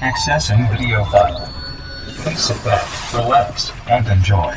Accessing video file. Please sit back, relax, and enjoy.